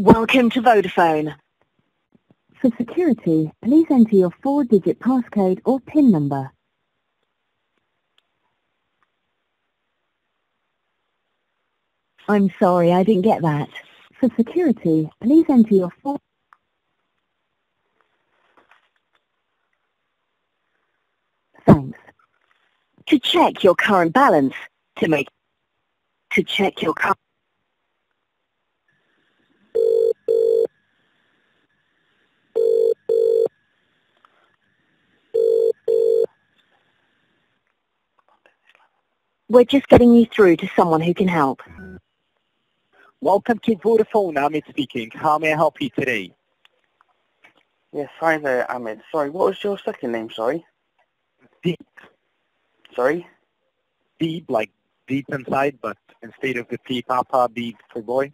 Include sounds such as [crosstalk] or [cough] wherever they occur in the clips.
Welcome to Vodafone. For security, please enter your four-digit passcode or PIN number. I'm sorry, I didn't get that. For security, please enter your four... Thanks. To check your current balance, to make... To check your current... We're just getting you through to someone who can help. Welcome to Vodafone, Ahmed speaking. How may I help you today? Yes, hi there, Ahmed. Sorry, what was your second name, sorry? Deep. Sorry? Deep, like deep inside, but instead of the P, Papa, B for boy.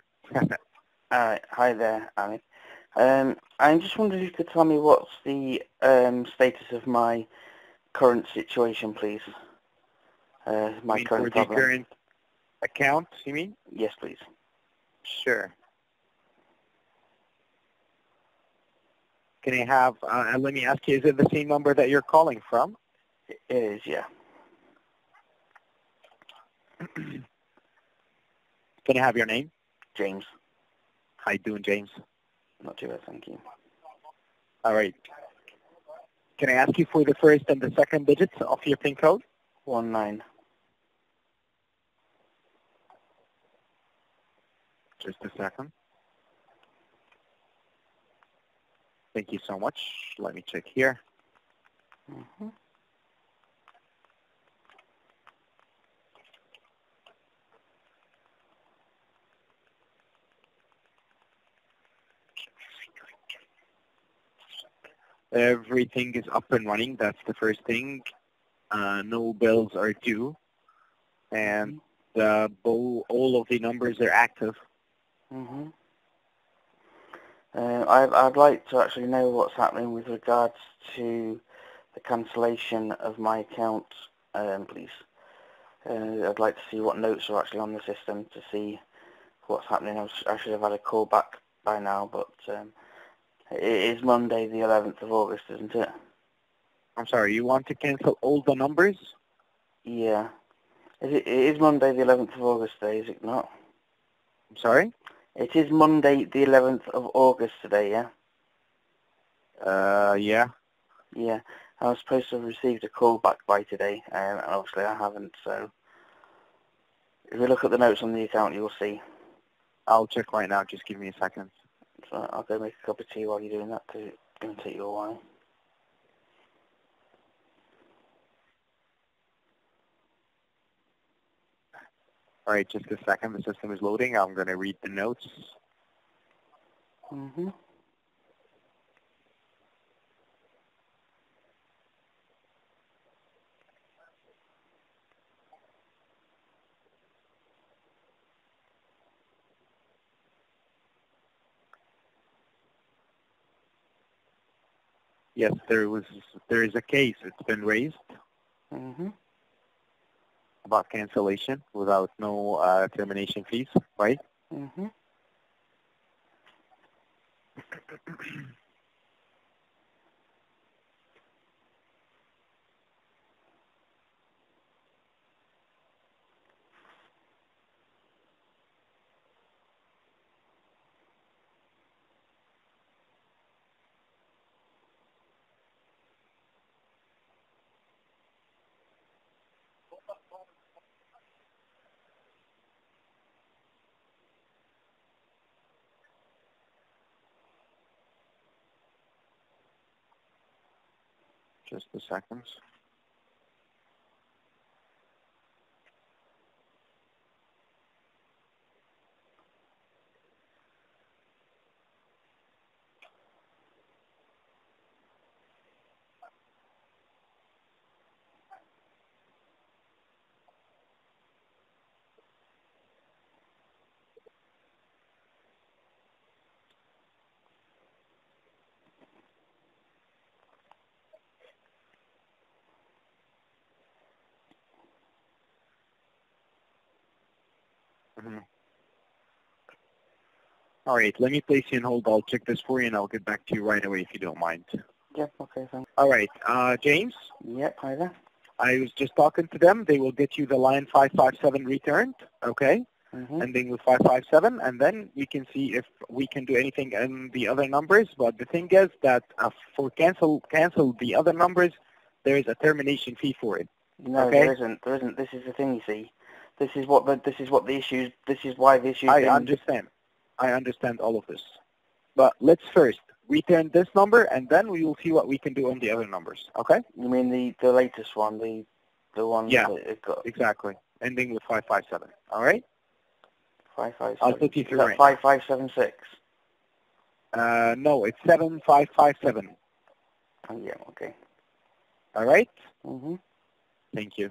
Uh, hi there, Ahmed. Um, I just wondered if you could tell me what's the um, status of my current situation, please. Uh, my current for problem. current account, you mean? Yes, please. Sure. Can I have, uh, and let me ask you, is it the same number that you're calling from? It is, yeah. [clears throat] Can I have your name? James. How you doing, James? Not too bad, thank you. All right. Can I ask you for the first and the second digits of your PIN code? One nine. Just a second. Thank you so much. Let me check here. Mm-hmm. Everything is up and running. That's the first thing. Uh, no bills are due. And uh, bo- all of the numbers are active. Mm-hmm. Uh, I'd, I'd like to actually know what's happening with regards to the cancellation of my account, um, please. Uh, I'd like to see what notes are actually on the system to see what's happening. I, was, I should have had a call back by now, but um, it is Monday the 11th of August, isn't it? I'm sorry, you want to cancel all the numbers? Yeah. Is it, it is Monday the 11th of August today, is it not? I'm sorry? It is Monday the 11th of August today, yeah? Uh, yeah. Yeah. I was supposed to have received a call back by today, um, and obviously I haven't, so... If you look at the notes on the account, you'll see. I'll check right now. Just give me a second. So I'll go make a cup of tea while you're doing that, because it's going to take you a while. All right, just a second. The system is loading. I'm going to read the notes. Mm-hmm. Yes, there was there is a case. It's been raised Mm-hmm. About cancellation without no uh, termination fees, right? Mm-hmm. [clears throat] Just a second. All right, let me place you on hold. I'll check this for you, and I'll get back to you right away if you don't mind. Yep, okay, thanks. All right, uh, James, Yep, hi there. I was just talking to them. They will get you the line 557 returned, okay, Mm-hmm. ending with 557, and then we can see if we can do anything in the other numbers. But the thing is that uh, for cancel cancel the other numbers, there is a termination fee for it. No, Okay. there isn't. There isn't. This is the thing. You see, this is what the this is what the issues. This is why the issues. I been- understand. I understand all of this. But let's first return this number, and then we will see what we can do on the other numbers, okay? You mean the the latest one, the the one Yeah. that it got Exactly. Ending with 557, all right? five five I'll put you through right. five five seven six? Uh, no, it's 7557, Oh yeah. Okay. all right? Mhm. Thank you.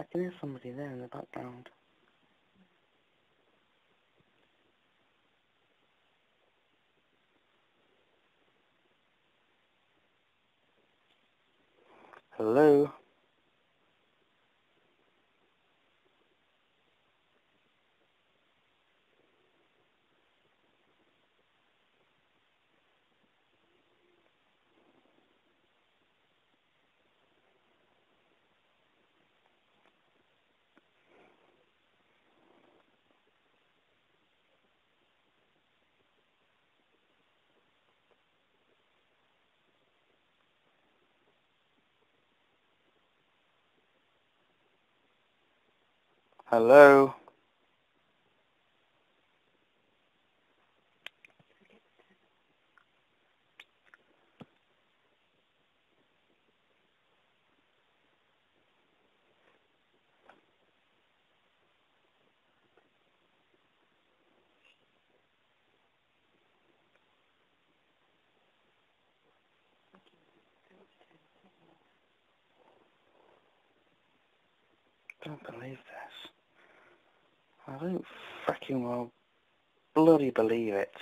I can hear somebody there in the background. Hello. Hello. Don't believe this. I don't freaking well bloody believe it.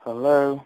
Hello.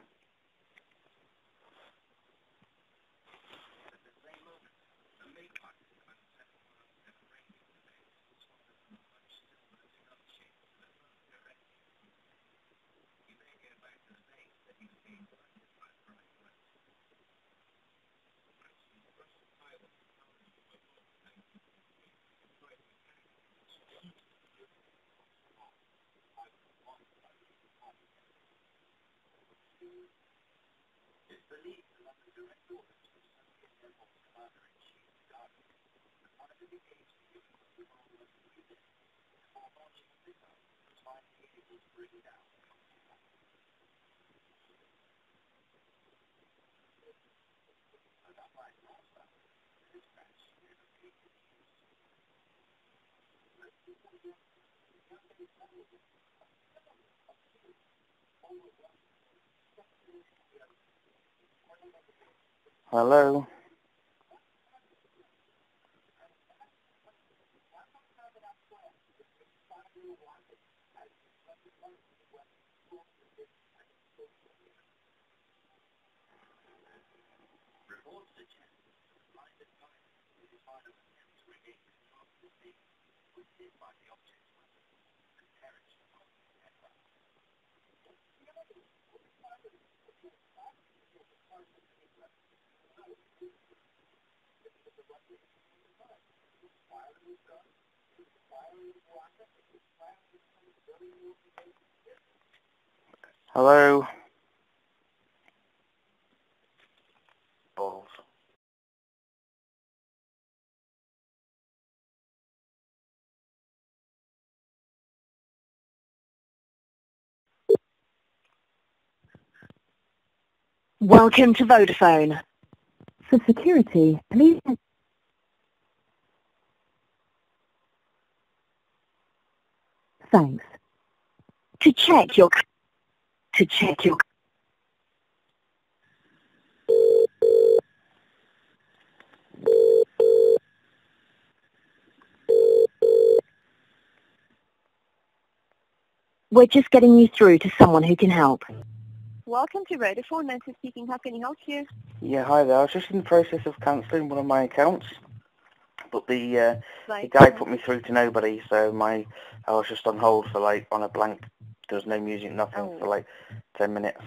Hello. Hello? Welcome to Vodafone. For security, please... Thanks. To check your... To check your... We're just getting you through to someone who can help. Welcome to Vodafone. Nancy speaking. How can I help you? Yeah, hi there. I was just in the process of cancelling one of my accounts, but the uh, the guy put me through to nobody, so my I was just on hold for like on a blank. There was no music, nothing Oh. for like ten minutes.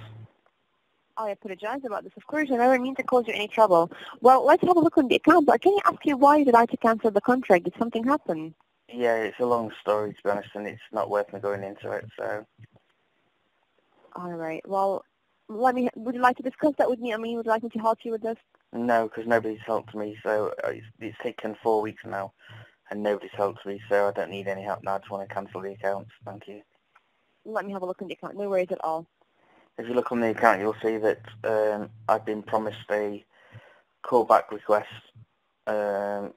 I apologize about this. Of course, I never mean to cause you any trouble. Well, let's have a look on the account. But can I ask you why did I to cancel the contract? Did something happen? Yeah, it's a long story to be honest, and it's not worth me going into it. So All right. Well, let me. Would you like to discuss that with me? I mean, would you like me to help you with this? no, because nobody's helped me. So uh, it's, it's taken four weeks now, and nobody's helped me. So I don't need any help now. I just want to cancel the account. Thank you. Let me have a look on the account. No worries at all. If you look on the account, you'll see that um, I've been promised a callback request um,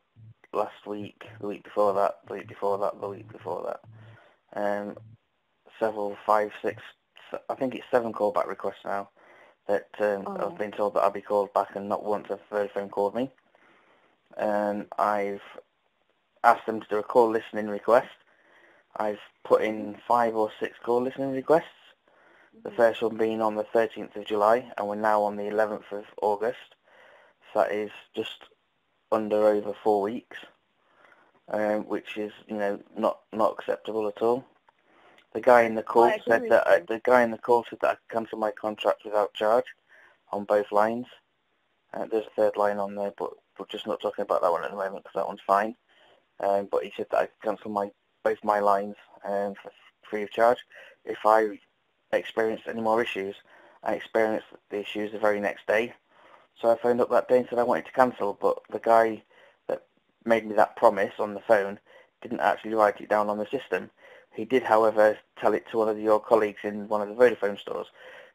last week, the week before that, the week before that, the week before that. Um, several, five, six, I think it's seven callback requests now that um, Oh. I've been told that I'll be called back and not once have Vodafone called me. Um, I've asked them to do a call listening request. I've put in five or six call listening requests. The first one being on the 13th of July, and we're now on the 11th of August. So that is just under over four weeks, um, which is, you know, not not acceptable at all. The guy in the call said that I, the guy in the call said that I could cancel my contract without charge on both lines. Uh, there's a third line on there, but we're just not talking about that one at the moment because that one's fine. Um, but he said that I could cancel my both my lines um, free of charge if I experienced any more issues. I experienced the issues the very next day. So I phoned up that day and said I wanted to cancel, but the guy that made me that promise on the phone didn't actually write it down on the system. He did, however, tell it to one of your colleagues in one of the Vodafone stores.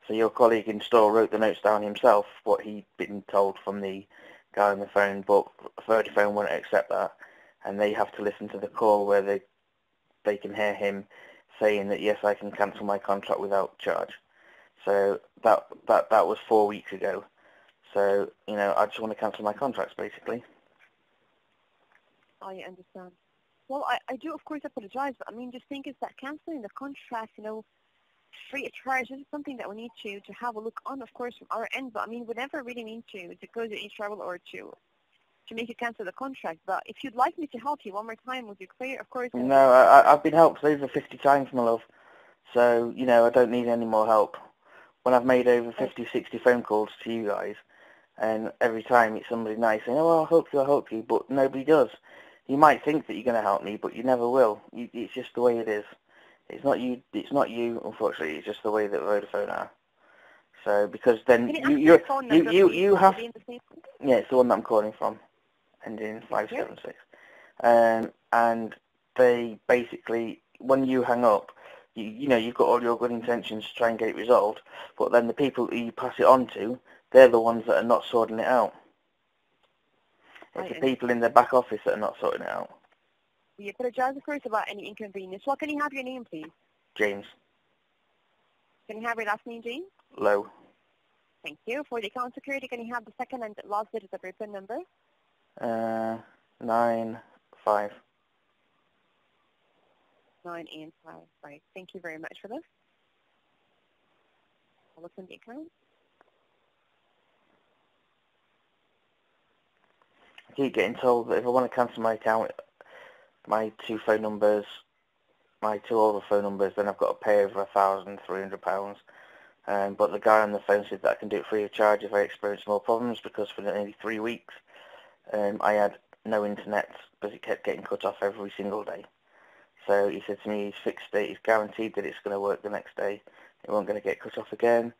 So your colleague in store wrote the notes down himself, what he'd been told from the guy on the phone, but Vodafone won't accept that. And they have to listen to the call where they they can hear him saying that yes, I can cancel my contract without charge. So that that that was four weeks ago. So you know, I just want to cancel my contracts basically. I understand. Well, I, I do, of course, apologize, but I mean, just think is that canceling the contract, you know, free of charge, this is something that we need to, to have a look on, of course, from our end, but I mean, we never really mean to, to cause you any trouble or to to make you cancel the contract, but if you'd like me to help you one more time with your clear, of course, No, I, I've been helped over 50 times, my love. So you know, I don't need any more help. When I've made over 50, 60 phone calls to you guys, and every time it's somebody nice saying, "Oh, I'll help you, I'll help you," but nobody does. You might think that you're going to help me, but you never will. You, it's just the way it is. It's not you. It's not you. Unfortunately, it's just the way that Vodafone are. So because then you you you you you, please? you Will it have be in the same- yeah, it's the one that I'm calling from, ending in five seven six. Um, and they basically, when you hang up, you, you know, you've got all your good intentions to try and get it resolved, but then the people that you pass it on to, they're the ones that are not sorting it out. It's the people in the back office that are not sorting it out. We apologize, of course, about any inconvenience. Well, can you have your name, please? James Can you have your last name, James? Low, Thank you. For the account security, can you have the second and last digit of your PIN number? Uh, nine five. Nine and five. Right. Thank you very much for this. I'll look in the account. I keep getting told that if I want to cancel my account, my two phone numbers, my two other phone numbers, then I've got to pay over a thousand three hundred pounds. Um, but the guy on the phone said that I can do it free of charge if I experience more problems because for nearly three weeks um, I had no internet because it kept getting cut off every single day. So he said to me he's fixed it, he's guaranteed that it's going to work the next day. It won't going to get cut off again.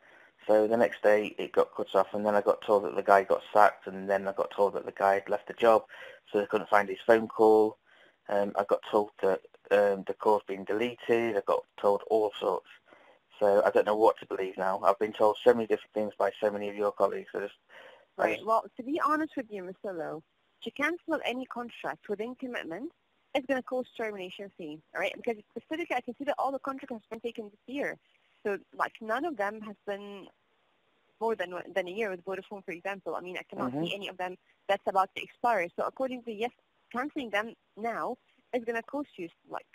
So the next day it got cut off and then I got told that the guy got sacked and then I got told that the guy had left the job so they couldn't find his phone call. Um, I got told that um, the call's been deleted. I got told all sorts. So I don't know what to believe now. I've been told so many different things by so many of your colleagues. I just, Right. Well, to be honest with you, Mr. Lowe, to cancel any contract within commitment is going to cost termination fee, all right? Because specifically, I can see that all the contracts have been taken this year. So, like, none of them has been more than than a year with Vodafone, for example. I mean, I cannot Mhm. see any of them that's about to expire. So, according to yes, canceling them now is going to cost you like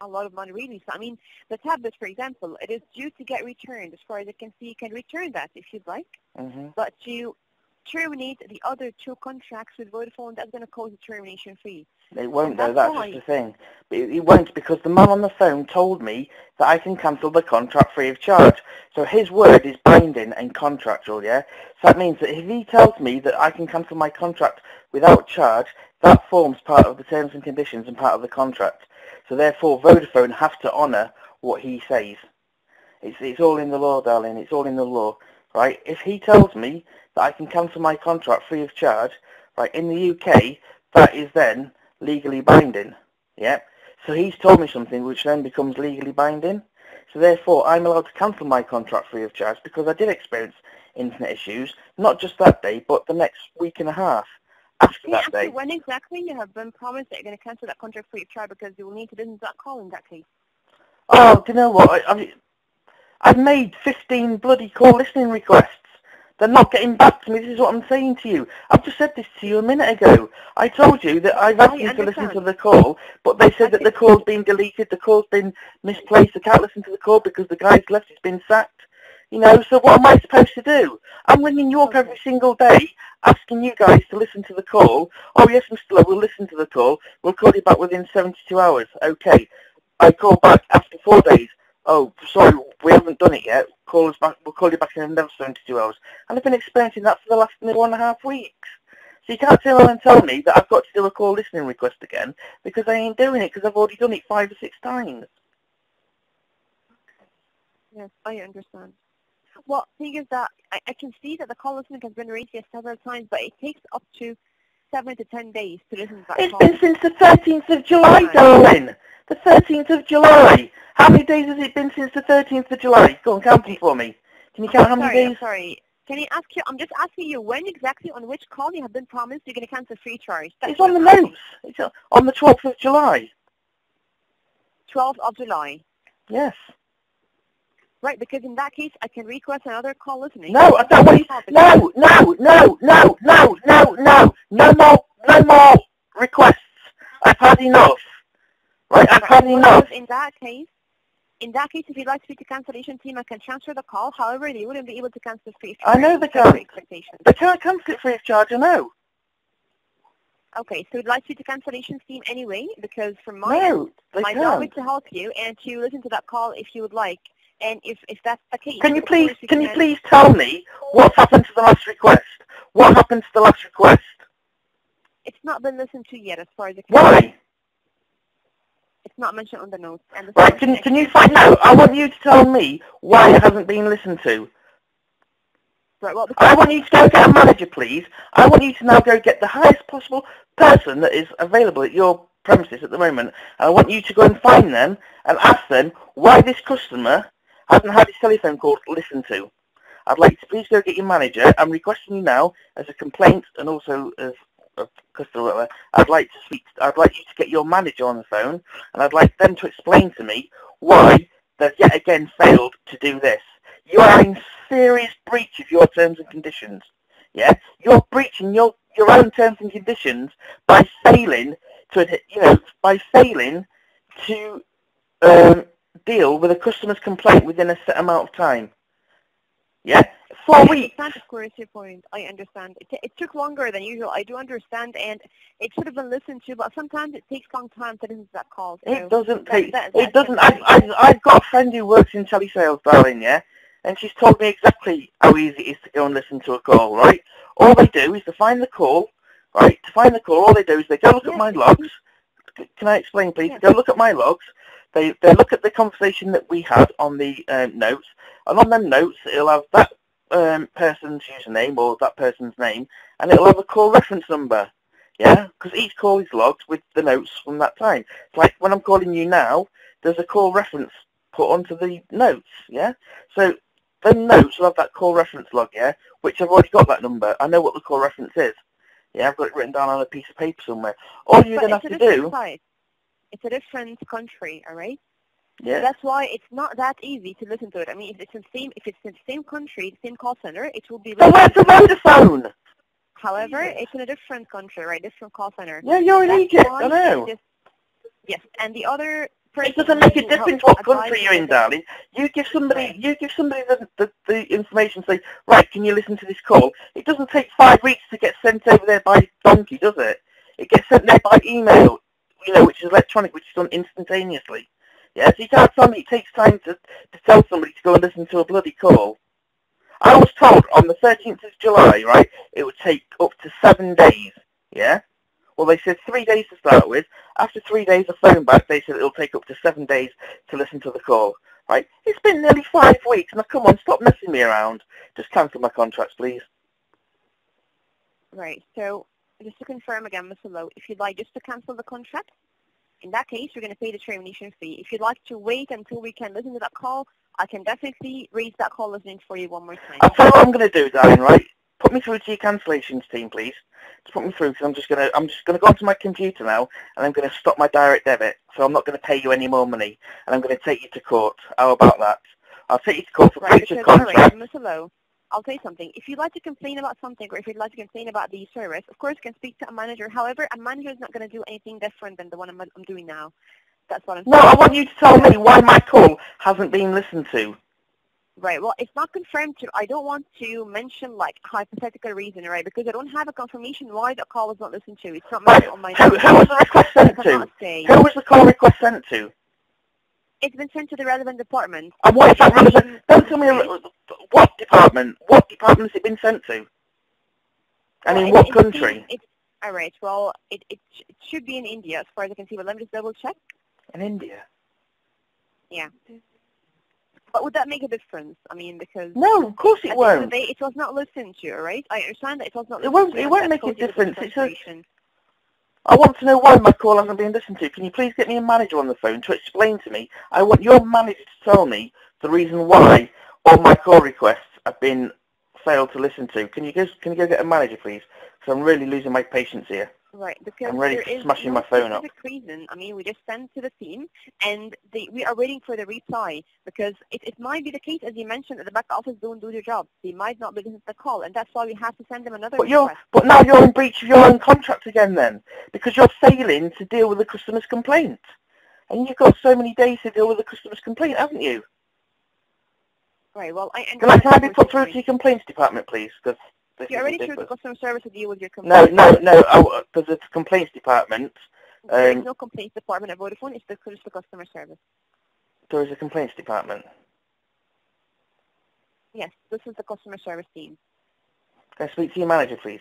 a lot of money, really. So, I mean, the tablet, for example, it is due to get returned. As far as I can see, you can return that if you'd like Mhm. but to terminate the other two contracts with Vodafone, that's going to cause a termination fee. It won't And though, that's that's just the thing. But it, it won't because the man on the phone told me that I can cancel the contract free of charge. So his word is binding and contractual, yeah? So that means that if he tells me that I can cancel my contract without charge, that forms part of the terms and conditions and part of the contract. So therefore Vodafone have to honour what he says. It's, it's all in the law, darling, it's all in the law, right? If he tells me that I can cancel my contract free of charge, right, in the UK, that is then legally binding. Yeah. So he's told me something which then becomes legally binding. So therefore, I'm allowed to cancel my contract free of charge because I did experience internet issues, not just that day, but the next week and a half after that day. when exactly you have been promised that you're going to cancel that contract free of charge because you will need to to that call in that case? Oh, do you know what? I, I, I've made 15 bloody call listening requests. They're not getting back to me. This is what I'm saying to you. I've just said this to you a minute ago. I told you that I've asked I you to listen to the call, but they said that the call's been deleted, the call's been misplaced, I can't listen to the call because the guy's left, he's been sacked. You know, so what am I supposed to do? I'm ringing you up every single day, asking you guys to listen to the call. Oh yes, Mr. Lowe, we'll listen to the call. We'll call you back within 72 hours. Okay. I call back after four days. Oh, sorry, we haven't done it yet. Call us back. We'll call you back in another 72 hours. And I've been experiencing that for the last one and a half weeks. So you can't turn and tell me that I've got to do a call listening request again because I ain't doing it because I've already done it five or six times. Yes, I understand. Well, thing is that I, I can see that the call listening has been raised here several times, but it takes up to seven to ten days to listen to that It's been since the 13th of July, darling. The 13th of July. How many days has it been since the 13th of July? Go on, count them for me. Can you count how many sorry, I'm days? sorry. Can you ask you, I'm just asking you when exactly on which call you have been promised you're going to cancel free charge. That's It's on the I'm notes. It's on the 12th of July. 12th of July. Yes. Right, because in that case, I can request another call listening. No, I don't want. No, no, no, no, no, no, no, no more, no more requests. I've had enough. Right, I've had enough. In that case, in that case, if you'd like to speak to cancellation team, I can transfer the call. However, they wouldn't be able to cancel the free I charge. know they That's your can't. They can't cancel free of charge, I know. Okay, so we'd like to speak to cancellation team anyway, because from my end, No, they my job is to help you and to listen to that call if you would like. And if, if that's the case, Can you please, can you please tell me what happened to the last request? What happened to the last request? It's not been listened to yet, as far as I can Why? It's not mentioned on the notes. And the Right, can, can you find out? I want you to tell me why it hasn't been listened to. Right, well, I want you to go get a manager, please. I want you to now go get the highest possible person that is available at your premises at the moment. And I want you to go and find them and ask them why this customer hasn't had his telephone call listened to. I'd like to please go get your manager. I'm requesting you now as a complaint and also as a customer. I'd like to speak. I'd like you to get your manager on the phone, and I'd like them to explain to me why they've yet again failed to do this. You are in serious breach of your terms and conditions. Yeah, you're breaching your your own terms and conditions by failing to, you know, by failing to um, deal with a customer's complaint within a set amount of time. Yeah, four I weeks. understand, of course, your point. I understand. It, t- it took longer than usual. I do understand, and it should have been listened to, but sometimes it takes long time to listen to that call. So It doesn't that- take. that- it doesn't. I've, I've I've got a friend who works in telesales, darling. Yeah, and she's told me exactly how easy it is to go and listen to a call. Right. All they do is to find the call. Right. To find the call, all they do is they go look at my logs. Can I explain, please? Yes. Go look at my logs. They they look at the conversation that we had on the um, notes, and on them notes it'll have that um, person's username or that person's name, and it'll have a call reference number. Yeah, because each call is logged with the notes from that time. It's like when I'm calling you now, there's a call reference put onto the notes, yeah? So the notes will have that call reference log, yeah? Which I've already got that number. I know what the call reference is. Yeah, I've got it written down on a piece of paper somewhere. All you're going to have to do, site. It's a different country, all right? yeah, That's why it's not that easy to listen to it. I mean, if it's in the same, if it's in the same country, the same call center, it will be. so where's the Vodafone? However, it's in a different country, right? Different call center. Yeah, you're in That's Egypt, I know. this- yes, and the other person It doesn't make a difference what country you you're in, darling. You give somebody, you give somebody the, the, the information, say, right, can you listen to this call? It doesn't take five weeks to get sent over there by donkey, does it? It gets sent there by email, you know, which is electronic, which is done instantaneously. Yeah, so you can't tell me it takes time to, to tell somebody to go and listen to a bloody call. I was told on the 13th of July, right, it would take up to seven days, yeah? Well, they said three days to start with. After three days of phone back, they said it'll take up to seven days to listen to the call, right? It's been nearly five weeks. Now, come on, stop messing me around. Just cancel my contracts, please. Right. So just to confirm again, Mr. Lowe, if you'd like just to cancel the contract, in that case, you're going to pay the termination fee. If you'd like to wait until we can listen to that call, I can definitely raise that call listening for you one more time. I'll tell you what I'm going to do, darling, right? Put me through to your cancellations team, please. Just put me through, because I'm just going to, I'm just going to go onto my computer now, and I'm going to stop my direct debit. So I'm not going to pay you any more money, and I'm going to take you to court. How about that? I'll take you to court for Right, breach of all right, contract. Mr. Lowe, I'll say something. If you'd like to complain about something or if you'd like to complain about the service, of course you can speak to a manager. However, a manager is not going to do anything different than the one I'm, I'm doing now. That's what I'm No. I want you to tell me why my call hasn't been listened to. Right. Well, it's not confirmed. To, I don't want to mention like hypothetical reason, right? Because I don't have a confirmation why the call was not listened to. It's not Right. on my Who, who was the request sent to? [laughs] Who was the call request sent to? It's been sent to the relevant department. And what is that relevant? Don't tell me a- what department. What department has it been sent to? And well, in what country? It's, all right. Well, it, it sh- it should be in India as far as I can see. But let me just double check. In India. Yeah. But would that make a difference? I mean, because No, of course it won't. it was not listened to, right? I understand that it was not It won't- to. it won't make a difference. It's a-. I want to know why my call hasn't been listened to. Can you please get me a manager on the phone to explain to me? I want your manager to tell me the reason why all my call requests have been failed to listen to. Can you go? Can you go get a manager, please? Because I'm really losing my patience here. Right, because I'm ready for is smashing no my phone up. reason. I mean, we just sent to the team, and they, we are waiting for the reply because it, it might be the case, as you mentioned, that the back office don't do their job. They might not be listening to the call, and that's why we have to send them another But you're, but now you're in breach of your own contract again then, because you're failing to deal with the customer's complaint. And you've got so many days to deal with the customer's complaint, haven't you? Right, well, I Can I, can I be put through to your complaints department, please? Because You're already sure the customer service to deal with your complaint. no, no. Oh, there's a complaints department. There is um, no complaints department at Vodafone. It's the, it's the customer service. There is a complaints department. Yes, this is the customer service team. Can I speak to your manager, please?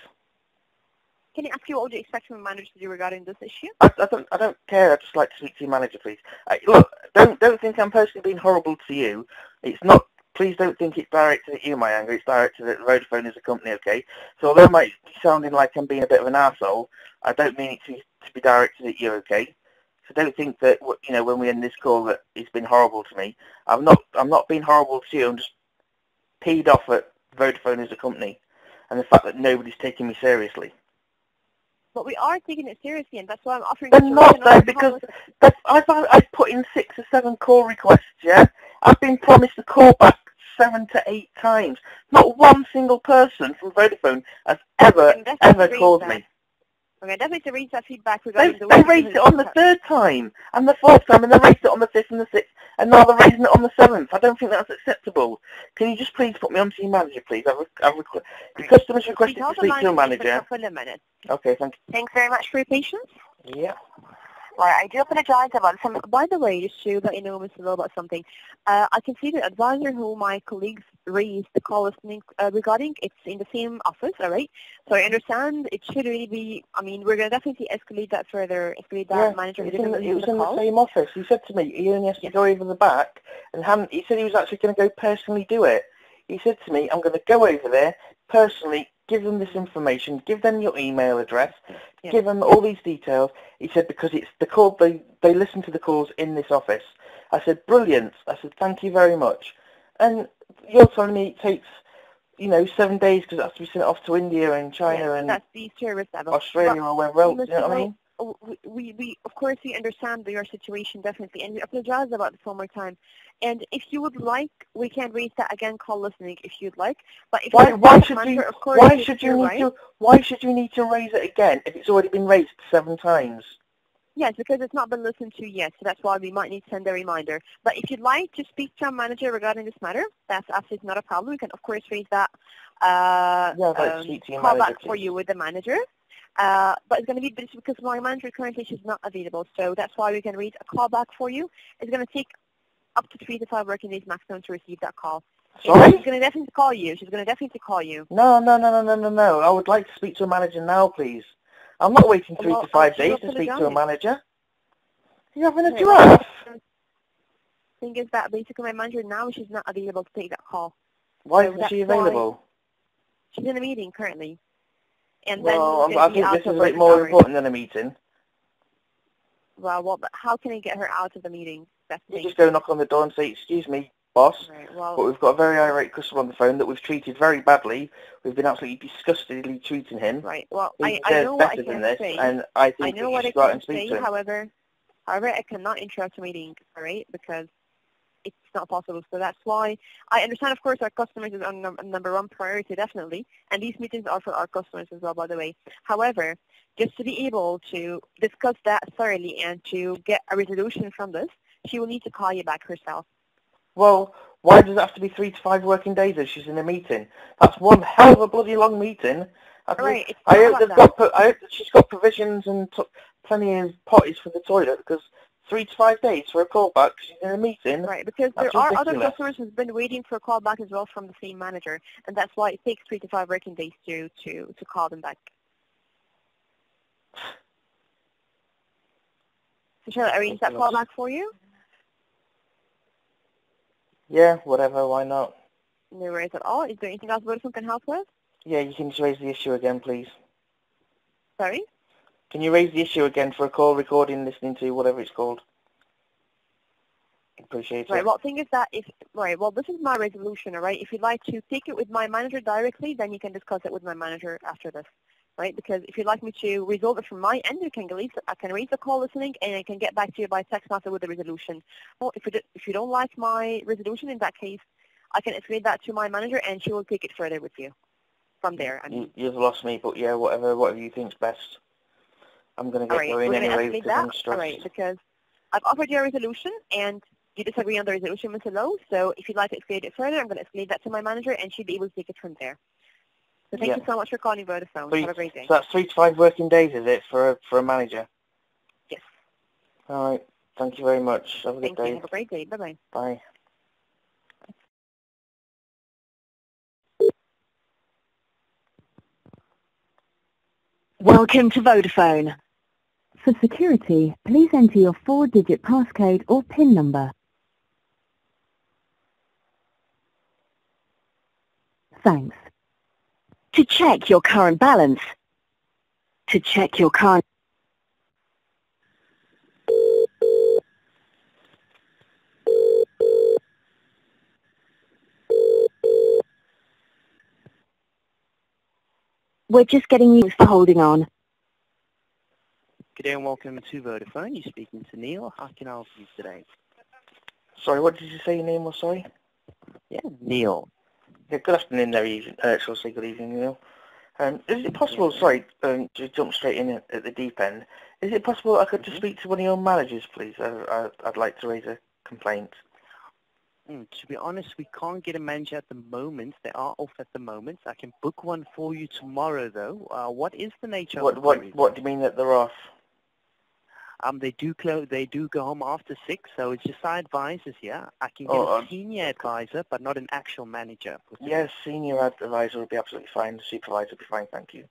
Can you ask you what would you expect from a manager to do regarding this issue? I, I don't. I don't care. I'd just like to speak to your manager, please. I, look, don't don't think I'm personally being horrible to you. It's not. Please don't think it's directed at you, my anger. It's directed at the Vodafone as a company, okay? So although it might be sounding like I'm being a bit of an asshole, I don't mean it to, to be directed at you, okay? So don't think that you know when we end this call that it's been horrible to me. I'm not. I'm not being horrible to you. I'm just peed off at Vodafone as a company, and the fact that nobody's taking me seriously. But we are taking it seriously, and that's why I'm offering. You not, though, because. But I've, I've put in six or seven call requests, yeah? I've been promised a call back seven to eight times. Not one single person from Vodafone has ever, ever called that. me. Okay, definitely to raise that feedback They, regarding the they raised it on the third time, and the fourth time, and they raised it on the fifth and the sixth, and now they're raising it on the seventh. I don't think that's acceptable. Can you just please put me on to your manager, please? I've, I've requ- the customer's requested to speak to a for a manager. couple of minutes. Okay, thank you. Thanks very much for your patience. Yeah. Right, I do apologize about some. By the way, just to let you know, Mr. Lowe, about something, uh, I can see the advisor who my colleagues raised the call listening uh, regarding. It's in the same office, all right. So I understand it should really be. I mean, we're gonna definitely escalate that further. Escalate that Yeah, manager It was in the, it was to in the the same office. He said to me, he only has to Yes. go over the back, and he said he was actually going to go personally do it. He said to me, I'm going to go over there, personally, give them this information, give them your email address, Yeah. give them all these details. He said because it's the call, they, they listen to the calls in this office, I said, brilliant. I said, thank you very much. And you're telling me it takes, you know, seven days because it has to be sent off to India and China Yes, and that's the service level. Australia or wherever else. You know what I mean? We, we, of course, we understand your situation definitely, and we apologize about this one more time. And if you would like, we can raise that again, call listening if you'd like. But if Why, why should manager, you? of course, Why should you need right. to? Why should you need to raise it again if it's already been raised seven times? Yes, because it's not been listened to yet, so that's why we might need to send a reminder. But if you'd like to speak to a manager regarding this matter, that's absolutely not a problem. We can, of course, raise that uh, Yeah, um, speak to your call back for you with the manager. Uh, but it's going to be because my manager currently she's not available, so that's why we can raise a call back for you. It's going to take up to three to five working days maximum to receive that call. Sorry? She's going to definitely call you. She's going to definitely call you. No, no, no, no, no, no, no. I would like to speak to a manager now, please. I'm not waiting three Well, to five days to speak to a manager. You're having a Okay, giraffe. Thing is that basically my manager now she's not available to take that call. Why so isn't she available? She's in a meeting currently. And Well, then I she's gonna be think this is bit more important than a meeting. Well, well, but how can I get her out of the meeting? That's You just go knock on the door and say, excuse me, boss, Right, but we've got a very irate customer on the phone that we've treated very badly. We've been absolutely disgustingly treating him. right. Well, I, I know what I can this, say. and I I know what I should go out can say. However, however, I cannot interrupt a meeting, all right? Because it's not possible. So that's why I understand. Of course, our customers is our num- number one priority, definitely. And these meetings are for our customers as well, by the way. However, just to be able to discuss that thoroughly and to get a resolution from this, she will need to call you back herself. Well, why does it have to be three to five working days if she's in a meeting? That's one hell of a bloody long meeting. I, right. I hope they've that. got. I hope she's got provisions and plenty of potties for the toilet because three to five days for a callback 'cause she's in a meeting. Right, because That's there are other customers who've been waiting for a call back as well from the same manager, and that's why it takes three to five working days to to to call them back. So shall I arrange that call back for you? Yeah, whatever. Why not? No worries at all. Is there anything else Vodafone can help with? Yeah, you can just raise the issue again, please. Sorry? Can you raise the issue again for a call recording, listening to whatever it's called? Appreciate Right, it. well, thing is that if, right, well, this is my resolution, all right? If you'd like to take it with my manager directly, then you can discuss it with my manager after this, right? Because if you'd like me to resolve it from my end, you can release, I can raise the call listening and I can get back to you by text message with the resolution. Well, if you, do, if you don't like my resolution in that case, I can escalate that to my manager and she will take it further with you from there. I mean, You, you've lost me, but yeah, whatever, whatever you think's best. I'm gonna get all right, going we're to anyway escalate because that, I'm all stressed. right, because I've offered you a resolution and you disagree on the resolution, Mr. Lowe. So if you'd like to escalate it further, I'm going to escalate that to my manager, and she'll be able to take it from there. So thank Yeah. you so much for calling Vodafone. Three- Have a great day. So that's three to five working days, is it, for a, for a manager? Yes. All right. Thank you very much. Have a good Thank you. Have a great day. Bye-bye. Bye. Welcome to Vodafone. For security, please enter your four-digit passcode or PIN number. Thanks. To check your current balance. To check your current... We're just getting used to holding on. Good day and welcome to Vodafone. You're speaking to Neil. How can I help you today? Sorry, what did you say your name was, sorry? Yeah, Neil. Yeah, good afternoon there, even, uh, shall I say good evening, Neil. Um, is it possible, sorry, um, to jump straight in at, at the deep end, is it possible I could just Mhm. speak to one of your managers, please? I, I, I'd like to raise a complaint. Mm, to be honest, we can't get a manager at the moment. They are off at the moment. I can book one for you tomorrow, though. Uh, what is the nature What, of the what, what do you mean that they're off? Um, they do close. They do go home after six, so it's just our advisors here. I can get Oh, a uh, senior advisor, but not an actual manager. Yes, senior advisor would be absolutely fine. Supervisor would be fine, thank you.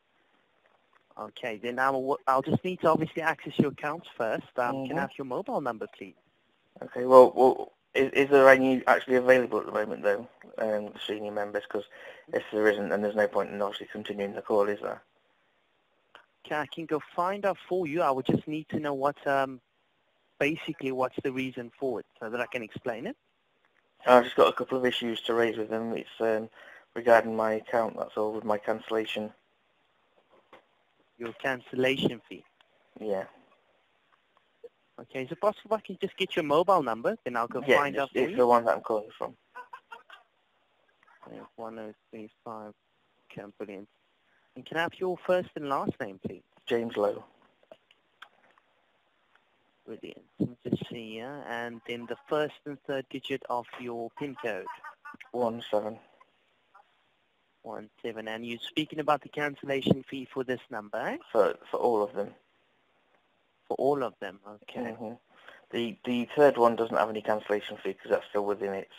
Okay, then I'll, I'll just need to obviously access your accounts first. Um, Can Mhm. I have your mobile number, please? Okay, well, well is, is there any actually available at the moment, though, um, senior members? Because if there isn't, then there's no point in obviously continuing the call, is there? I can go find out for you. I would just need to know what um, basically what's the reason for it so that I can explain it? I've just got a couple of issues to raise with them. It's um, regarding my account, that's all, with my cancellation. Your cancellation fee. Yeah. Okay, is it possible I can just get your mobile number, then I'll go yeah, find out for it's you? the one that I'm calling from. Yeah, 1035. Okay, brilliant. And can I have your first and last name, please? James Lowe. Brilliant. Let me just see. And then the first and third digit of your PIN code. One seven. One seven. And you're speaking about the cancellation fee for this number, eh? For, for all of them. For all of them. Okay. hmm The the third one doesn't have any cancellation fee because that's still within its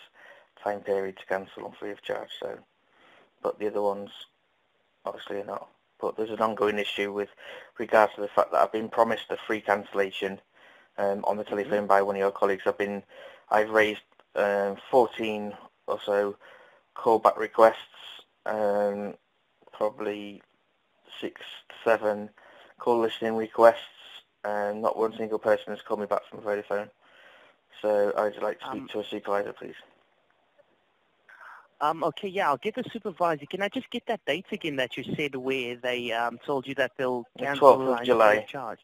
time period to cancel on free of charge. So, but the other ones obviously not. But there's an ongoing issue with regards to the fact that I've been promised a free cancellation um, on the telephone by one of your colleagues. I've been I've raised um, 14 or so callback requests, um, probably six, seven call listening requests, and not one single person has called me back from Vodafone. So I'd like to speak Um, to a supervisor, please. Um, okay, yeah, I'll get the supervisor. Can I just get that date again that you said where they um, told you that they'll The cancel 12th the of July. charge?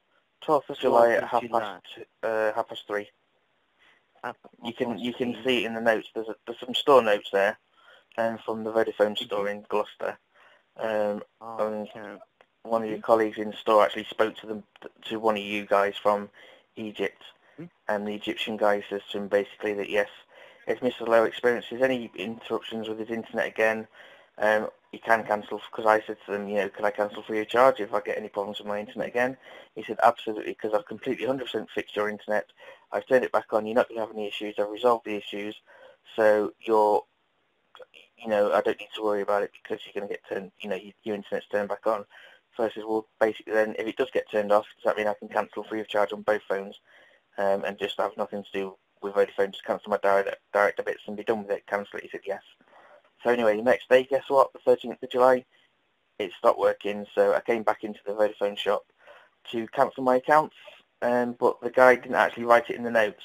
12th of July 12th at of half July. past uh, half past three. Half- You can you can see in the notes. There's a, there's some store notes there, and from the Vodafone store in Gloucester. Um, Oh, um, okay. one of your colleagues in the store actually spoke to them to one of you guys from Egypt, Hmm. and the Egyptian guy says to him basically that yes, if Mr. Lowe experiences any interruptions with his internet again, um, he can cancel. Because I said to them, you know, can I cancel free of charge if I get any problems with my internet again? He said absolutely, because I've completely 100% fixed your internet. I've turned it back on. You're not going to have any issues. I've resolved the issues, so you're you know, I don't need to worry about it because you're going to get turned, you know, your, your internet's turned back on. So I said, well, basically then, if it does get turned off, does that mean I can cancel free of charge on both phones um, and just have nothing to do with Vodafone, just cancel my direct, direct debits and be done with it, cancel it? He said, yes. So anyway, the next day, guess what? The 13th of July, it stopped working, so I came back into the Vodafone shop to cancel my accounts, um, but the guy didn't actually write it in the notes,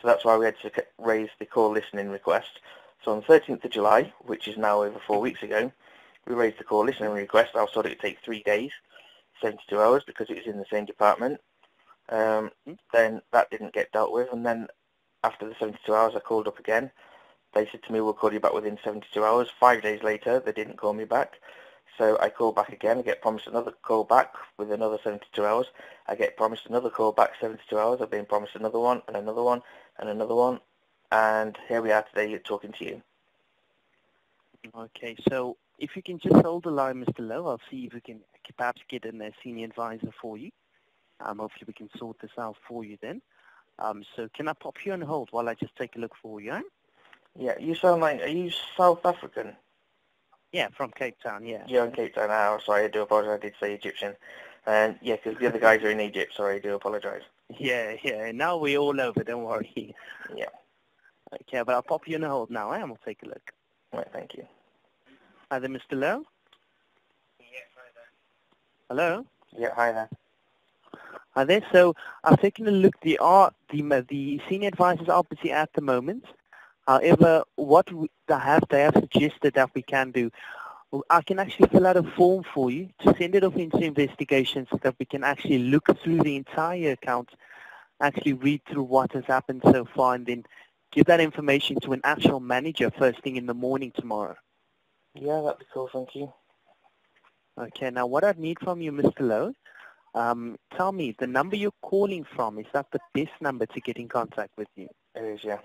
so that's why we had to raise the call listening request. So on the 13th of July, which is now over four weeks ago, we raised the call listening request. I thought it would take three days, 72 hours, because it was in the same department. Um, then that didn't get dealt with, and then after the 72 hours, I called up again. They said to me, we'll call you back within 72 hours. Five days later, they didn't call me back. So I call back again, I get promised another call back with another 72 hours. I get promised another call back 72 hours. I've been promised another one, and another one, and another one. And here we are today talking to you. Okay, so if you can just hold the line, Mr. Lowe, I'll see if we can perhaps get in a senior advisor for you. Um, hopefully we can sort this out for you then. Um, so can I pop you on hold while I just take a look for you? eh? Yeah, you sound like, are you South African? Yeah, from Cape Town, yeah. You're in Cape Town. Oh, sorry, I do apologise. I did say Egyptian. And yeah, because the other guys are in Egypt. Sorry, I do apologise. [laughs] Yeah, yeah. Now we're all over, don't worry. Yeah. Okay, but I'll pop you on hold now, eh, and we'll take a look. Right, thank you. Hi there, Mr. Lowe? Hello? Yeah, hi there. Hi there. So I've taken a look. The are the the senior advisors are busy at the moment. However, what they have they have suggested that we can do, I can actually fill out a form for you to send it off into investigation so that we can actually look through the entire account, actually read through what has happened so far, and then give that information to an actual manager first thing in the morning tomorrow. Yeah, that'd be cool, thank you. Okay, now what I'd need from you, Mr. Lowe, um, tell me, the number you're calling from, is that the best number to get in contact with you? It is, yeah.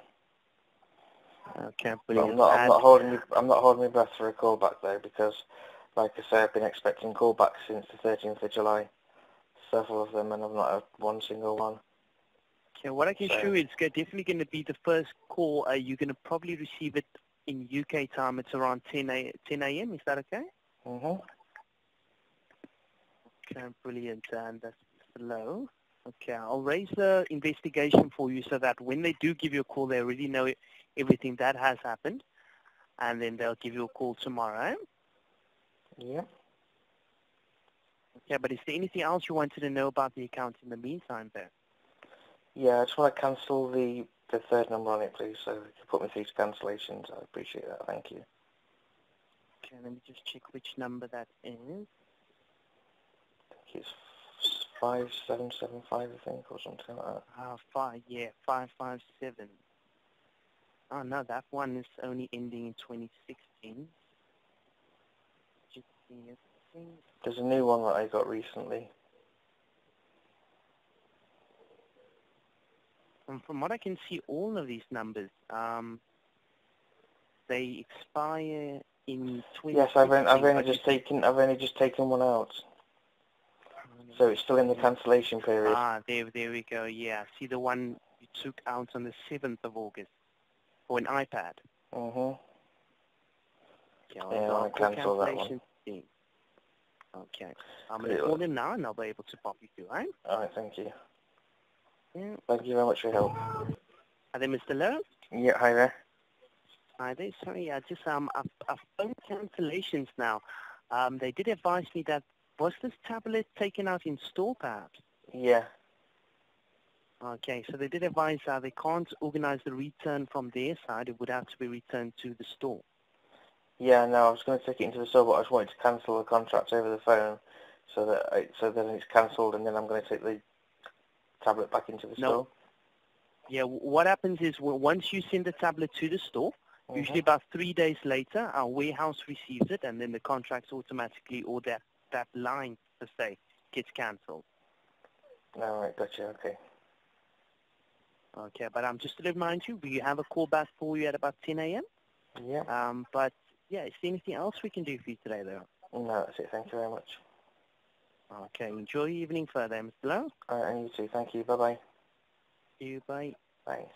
Okay, brilliant. I'm not, I'm not holding, me- I'm not holding my breath for a callback though, because, like I say, I've been expecting callbacks since the 13th of July. Several of them, and I've not had one single one. okay, what I can so- show you is go- definitely going to be the first call. Uh, you're going to probably receive it in UK time. It's around 10 a, 10 a.m. Is that okay? Mhm. Okay, brilliant. And that's Mr. Lowe. Okay, I'll raise the investigation for you so that when they do give you a call, they already know everything that has happened. And then they'll give you a call tomorrow. Yeah. Okay, but is there anything else you wanted to know about the account in the meantime there? Yeah, I just want to cancel the, the third number on it, please, so you can put me through to cancellations. I appreciate that. Thank you. Okay, let me just check which number that is. I think it's 5775, I think, or something like that. Ah, five, yeah, 557. Oh, no, that one is only ending in 2016. Just see it. There's a new one that I got recently. From, from what I can see, all of these numbers, um, they expire in 2016. Yes, I've only, I've only just taken I've only just taken one out, so it's still in the cancellation period. Ah, there, there we go. Yeah, see the one you took out on the 7th of August for an iPad. Mhm. Yeah, I'll cancel that one. Okay, I'm going to call them now and I'll be able to pop you through, right? All right, thank you. Yeah. Thank you very much for your help. Are they Mr. Lowe? Yeah, hi there. Hi there. Sorry, I just um I've, I've phoned cancellations now. Um, they did advise me that was this tablet taken out in store, perhaps? Yeah. Okay, so they did advise uh, they can't organize the return from their side. It would have to be returned to the store. Yeah, no, I was going to take it into the store, but I just wanted to cancel the contract over the phone, so that I, so then it's cancelled, and then I'm going to take the tablet back into the No. store. Yeah, what happens is once you send the tablet to the store, Mhm. usually about three days later, our warehouse receives it, and then the contracts automatically, or that, that line, per se, gets cancelled. All right, gotcha. Okay. Okay, but I'm um, just to remind you, we have a call back for you at about 10 a.m. Yeah. Um, but yeah, is there anything else we can do for you today, though? No, that's it. Thank you very much. Okay, enjoy your evening further, Mr. Lowe. All right, and you too. Thank you. Bye bye. You bye. Thanks.